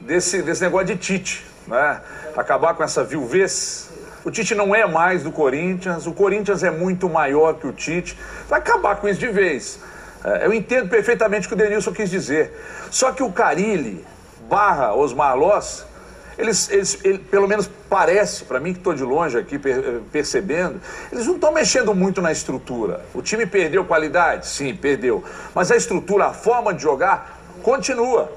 desse, desse negócio de Tite, né? Acabar com essa viuvez. O Tite não é mais do Corinthians, o Corinthians é muito maior que o Tite. Vai acabar com isso de vez. É, eu entendo perfeitamente o que o Denilson quis dizer. Só que o Carilli barra Osmar Loss, eles, eles ele, pelo menos parece, para mim que estou de longe aqui per, eh, percebendo, eles não estão mexendo muito na estrutura. O time perdeu qualidade? Sim, perdeu. Mas a estrutura, a forma de jogar, continua.